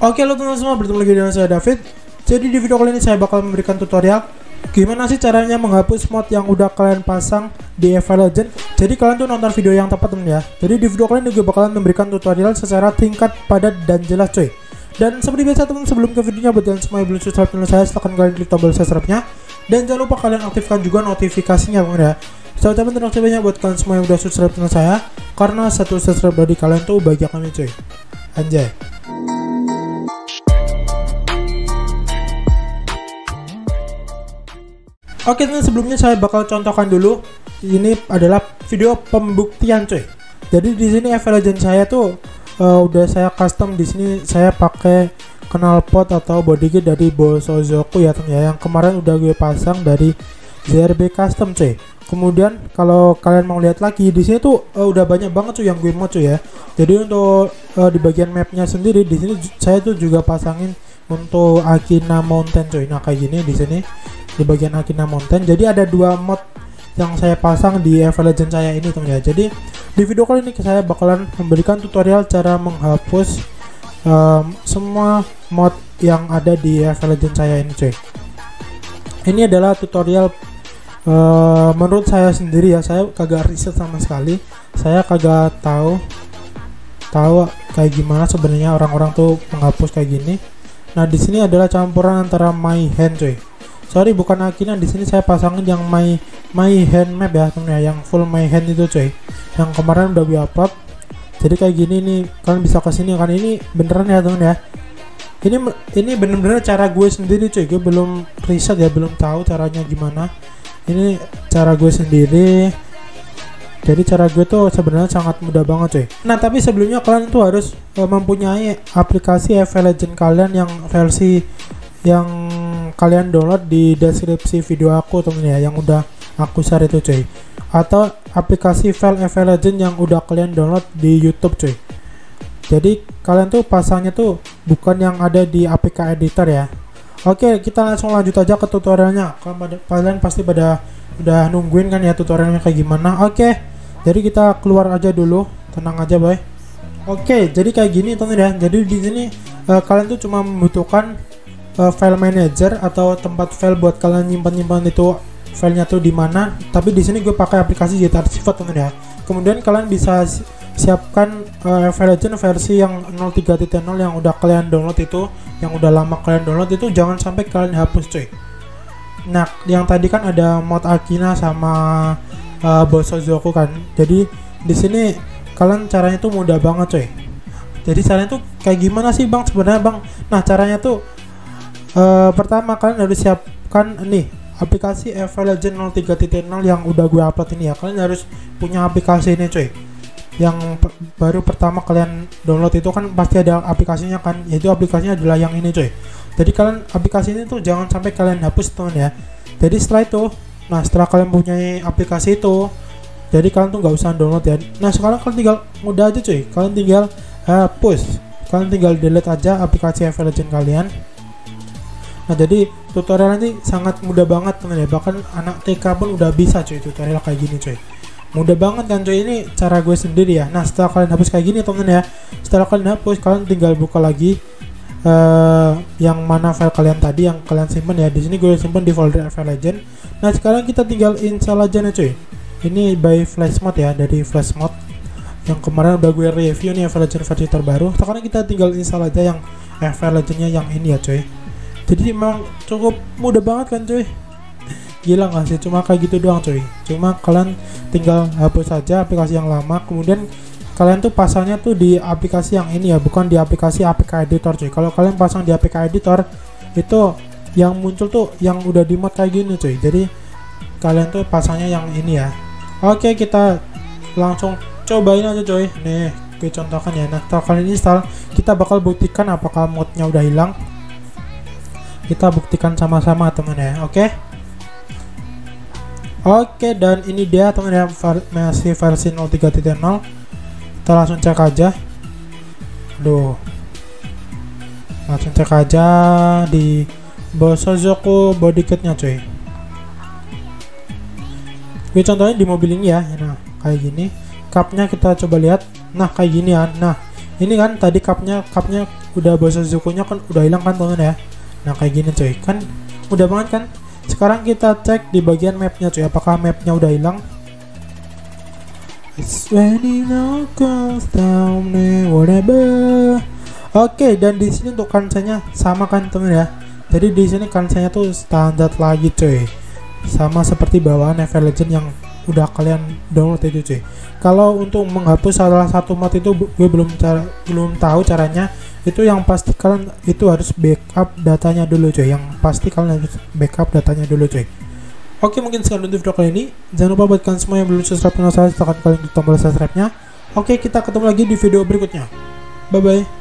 Oke lo teman semua bertemu lagi dengan saya David. Jadi di video kali ini saya bakal memberikan tutorial Gimana sih caranya menghapus mod yang udah kalian pasang di Eva Legend Jadi kalian tuh nonton video yang tepat temen ya. Jadi di video kali ini gue bakalan memberikan tutorial secara tingkat padat dan jelas cuy. Dan seperti biasa teman sebelum ke videonya buat kalian semua yang belum subscribe channel saya silahkan kalian klik tombol subscribe-nya. Dan jangan lupa kalian aktifkan juga notifikasinya teman ya. Saya ucapin terima kasih banyak buat kalian semua yang udah subscribe channel saya Karena satu subscribe dari kalian tuh bagi kami cuy. Anjay Oke teman sebelumnya saya bakal contohkan dulu ini adalah video pembuktian cuy. Jadi di sini Legend saya tuh uh, udah saya custom di sini saya pakai knalpot atau bodykit dari Bosozoku ya teman ya yang kemarin udah gue pasang dari ZRB custom cuy. Kemudian kalau kalian mau lihat lagi di sini tuh uh, udah banyak banget cuy yang gue mau cuy ya. Jadi untuk uh, di bagian mapnya sendiri di sini saya tuh juga pasangin untuk Akina Mountain cuy. Nah kayak gini di sini di bagian Akina Mountain. Jadi ada dua mod yang saya pasang di Evil Legend saya ini teman ya. Jadi di video kali ini saya bakalan memberikan tutorial cara menghapus um, semua mod yang ada di Evil Legend saya ini cuy. Ini adalah tutorial uh, menurut saya sendiri ya. Saya kagak riset sama sekali. Saya kagak tahu tahu kayak gimana sebenarnya orang-orang tuh menghapus kayak gini. Nah, di sini adalah campuran antara my hand cuy sorry bukan Akina di sini saya pasangin yang my my hand map ya temen ya yang full my hand itu coy yang kemarin udah gue upload. Jadi kayak gini nih kalian bisa ke sini kan? Ini beneran ya temen ya? Ini ini bener-bener cara gue sendiri coy gue belum riset ya belum tahu caranya gimana. Ini cara gue sendiri. Jadi cara gue tuh sebenarnya sangat mudah banget coy nah tapi sebelumnya kalian tuh harus uh, mempunyai aplikasi FL Legend kalian yang versi yang kalian download di deskripsi video aku temen ya yang udah aku share itu cuy. Atau aplikasi file FL Legend yang udah kalian download di YouTube cuy. Jadi kalian tuh pasangnya tuh bukan yang ada di APK editor ya. Oke kita langsung lanjut aja ke tutorialnya. Kalian pasti pada udah nungguin kan ya tutorialnya kayak gimana. Oke jadi kita keluar aja dulu. Tenang aja boy. Oke jadi kayak gini teman ya. Jadi di sini uh, kalian tuh cuma membutuhkan uh, file manager atau tempat file buat kalian nyimpan-nyimpan itu filenya tuh di mana. Tapi di sini gue pakai aplikasi Jet Archive teman ya. Kemudian kalian bisa siapkan uh, file Legend versi yang 03.0 yang udah kalian download itu, yang udah lama kalian download itu jangan sampai kalian hapus cuy. Nah, yang tadi kan ada mod Akina sama uh, Bosozoku kan. Jadi di sini kalian caranya tuh mudah banget cuy. Jadi caranya tuh kayak gimana sih bang sebenarnya bang? Nah caranya tuh uh, pertama kalian harus siapkan nih aplikasi Eva Legend 03.0 yang udah gue upload ini ya. Kalian harus punya aplikasi ini cuy. Yang baru pertama kalian download itu kan pasti ada aplikasinya kan. Yaitu aplikasinya adalah yang ini cuy. Jadi kalian aplikasi ini tuh jangan sampai kalian hapus teman ya. Jadi setelah itu nah setelah kalian punya aplikasi itu jadi kalian tuh nggak usah download ya. Nah sekarang kalian tinggal mudah aja cuy. Kalian tinggal hapus kalian tinggal delete aja aplikasi Eva Legend kalian Nah jadi tutorial nanti sangat mudah banget teman ya bahkan anak TK pun udah bisa cuy tutorial kayak gini cuy. Mudah banget kan cuy ini cara gue sendiri ya. Nah setelah kalian hapus kayak gini teman ya. Setelah kalian hapus kalian tinggal buka lagi uh, yang mana file kalian tadi yang kalian simpan ya. Di sini gue simpan di folder file legend. Nah sekarang kita tinggal install aja nih cuy. Ini by flash mode ya dari flash mode. Yang kemarin udah gue review nih FL Legend versi terbaru sekarang kita tinggal install aja yang FL Legendnya yang ini ya cuy jadi emang cukup mudah banget kan cuy? Gila gak sih? Cuma kayak gitu doang cuy. Cuma kalian tinggal hapus saja aplikasi yang lama. Kemudian kalian tuh pasangnya tuh di aplikasi yang ini ya bukan di aplikasi APK editor cuy. Kalau kalian pasang di APK editor itu yang muncul tuh yang udah di mod kayak gini cuy. Jadi kalian tuh pasangnya yang ini ya. Oke kita langsung cobain aja cuy. Nih gue contohkan ya. Nah setelah kalian install kita bakal buktikan apakah modnya udah hilang kita buktikan sama-sama teman ya oke? Oke dan ini dia teman ya masih versi 03.0 kita langsung cek aja. Aduh. Langsung cek aja di Bosozoku bodykitnya cuy. Oke contohnya di mobil ini ya. Nah kayak gini. Cupnya kita coba lihat. Nah kayak gini ya. Nah ini kan tadi cupnya cupnya udah bahasa Zuko-nya kan udah hilang kan teman ya nah kayak gini cuy. Kan udah banget kan? Sekarang kita cek di bagian mapnya cuy. Apakah mapnya udah hilang? Eh, Oke dan di sini untuk kansanya sama kan teman ya? Jadi di sini kansanya tuh standar lagi cuy. Sama seperti bawaan Ever Legend yang udah kalian download itu cuy. Kalau untuk menghapus salah satu mod itu gue belum cara belum tahu caranya itu yang pasti kalian itu harus backup datanya dulu cuy. Yang pasti kalian harus backup datanya dulu cuy. Oke mungkin sekian untuk video kali ini. Jangan lupa buat kalian semua yang belum subscribe channel saya Silahkan kalian klik tombol subscribe nya Oke kita ketemu lagi di video berikutnya. Bye bye